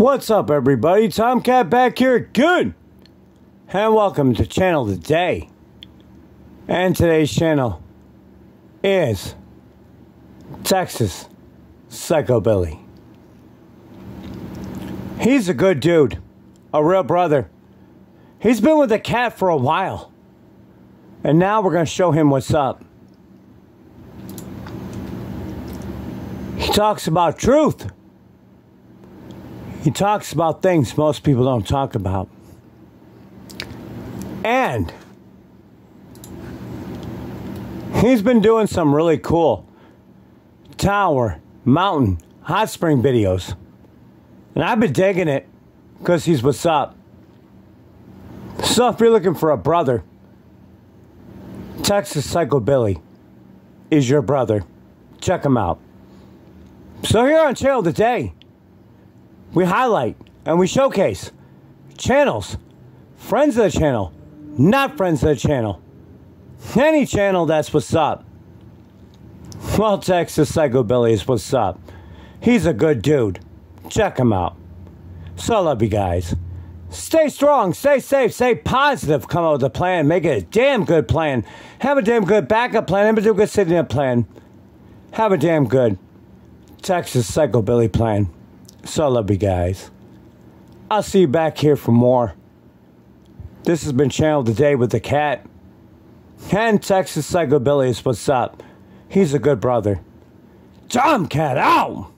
What's up, everybody? Tomcat back here again. And welcome to Channel Today. And today's channel is Texas Psychobilly. He's a good dude, a real brother. He's been with the cat for a while. And now we're going to show him what's up. He talks about truth. He talks about things most people don't talk about. And he's been doing some really cool tower, mountain, hot spring videos. And I've been digging it because he's what's up. So if you're looking for a brother, Texas Psycho Billy is your brother. Check him out. So here on Channel Today, we highlight and we showcase channels, friends of the channel, not friends of the channel, any channel that's what's up. Well, Texas Psycho Billy is what's up. He's a good dude. Check him out. So I love you guys. Stay strong, stay safe, stay positive. Come up with a plan. Make it a damn good plan. Have a damn good backup plan. Have a damn good sitting up plan. Have a damn good Texas Psycho Billy plan. So I love you guys. I'll see you back here for more. This has been Channel Today with the cat. And Texas Psycho Billy is what's up. He's a good brother. Tomcat out!